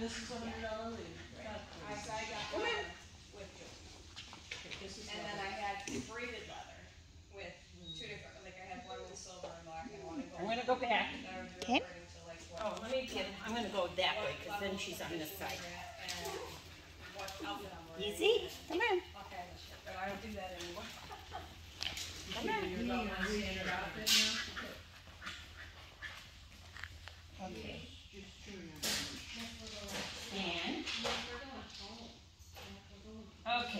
This is what you. Right. I, so I got Come leather with two, Okay, this is and then I leather. had braided leather with two different, like I had one with silver and black and one with I'm gonna go back. Okay. Like oh, let me get, I'm gonna go that way, cause then she's on this side. Easy, come on, Okay, but I don't do that anymore. come on. You standard outfit now? Okay. Okay.